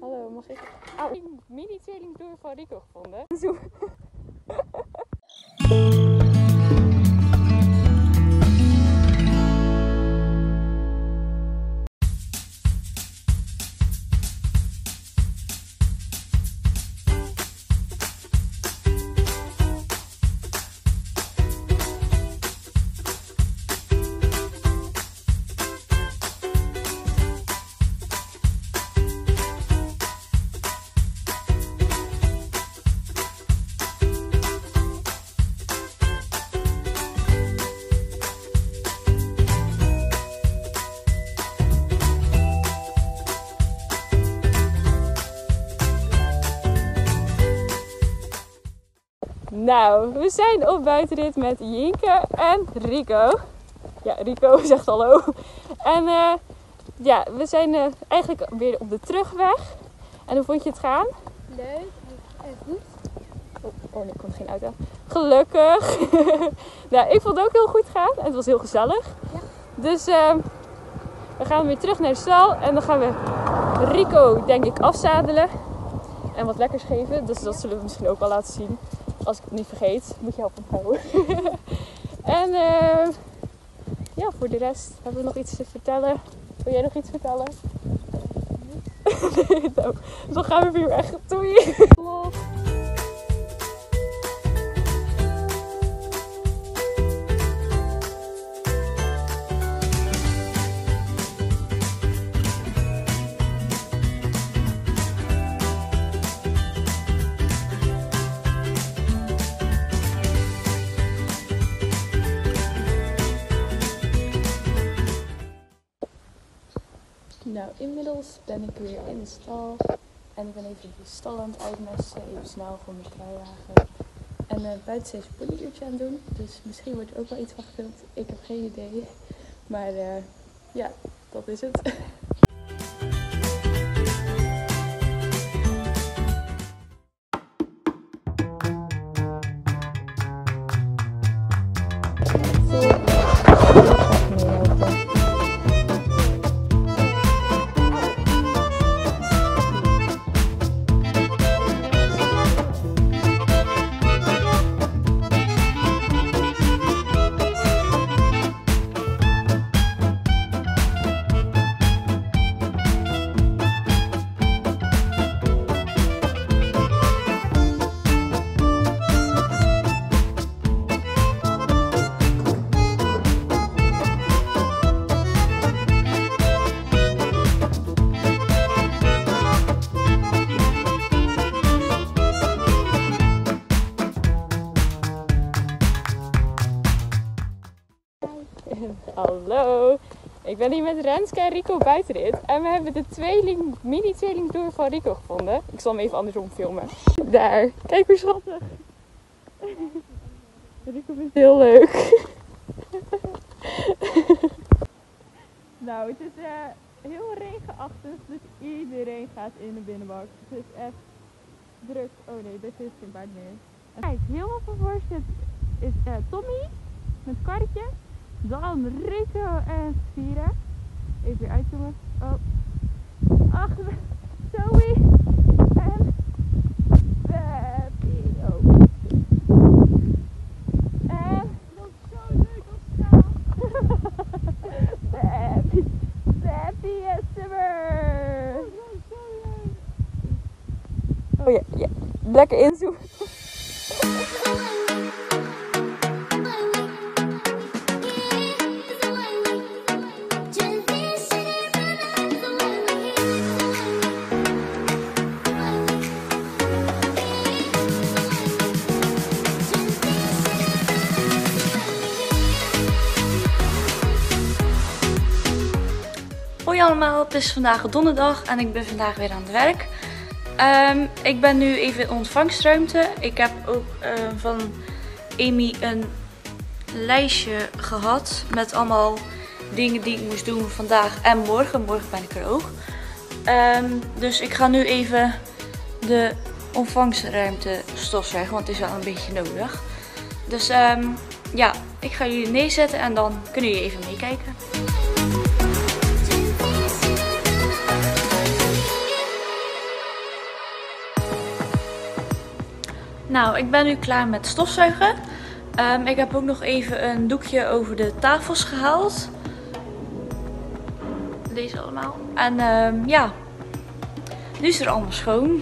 Hallo, mag ik... Een mini tweelingdoor van Rico gevonden. Zo. Nou, we zijn op buitenrit met Jinke en Rico. Ja, Rico zegt hallo. En eh, ja, we zijn eh, eigenlijk weer op de terugweg. En hoe vond je het gaan? Leuk en goed. Oh, oh nee, komt geen auto. Gelukkig. nou, ik vond het ook heel goed gaan. En het was heel gezellig. Ja. Dus eh, we gaan weer terug naar de stal. En dan gaan we Rico, denk ik, afzadelen. En wat lekkers geven. Dus dat zullen we misschien ook wel laten zien. Als ik het niet vergeet, moet je helpen houden. en eh, ja, voor de rest hebben we nog iets te vertellen. Wil jij nog iets vertellen? nee, nou, dan gaan we weer weg. Doei! Nou, inmiddels ben ik weer in de stal. En ik ben even de stal aan het uitmesten. Even snel voor mijn kruiwagen. En uh, buiten steeds een ponyuurtje aan het doen. Dus misschien wordt er ook wel iets van gefilmd. Ik heb geen idee. Maar eh, ja, dat is het. Hallo, ik ben hier met Renske en Rico buitenrit. En we hebben de tweeling, mini tweelingdoor van Rico gevonden. Ik zal hem even andersom filmen. Daar, kijk hoe schattig. Rico vindt het heel leuk. nou, het is eh, heel regenachtig, dus iedereen gaat in de binnenbak. Het is echt druk. Oh nee, dit is geen paard meer. Kijk, helemaal van voor zit is eh, Tommy met karretje. Dan Rico en Sira. Even weer uitzoomen. Oh. Ach, Zoe en Peppy. Oh. En nog zo leuk straat. Peppy. Peppy en Simmer. Oh ja, ja. Lekker inzoomen. Allemaal, het is vandaag donderdag en ik ben vandaag weer aan het werk. Ehm, ik ben nu even in ontvangstruimte. Ik heb ook eh, van Amy een lijstje gehad met allemaal dingen die ik moest doen vandaag en morgen. Morgen ben ik er ook. Ehm, dus ik ga nu even de ontvangstruimte stofzuigen, want het is wel een beetje nodig. Dus ehm, ja, ik ga jullie neerzetten en dan kunnen jullie even meekijken. Nou, ik ben nu klaar met stofzuigen. Ehm, ik heb ook nog even een doekje over de tafels gehaald. Deze allemaal. En ehm, ja, nu is er allemaal schoon.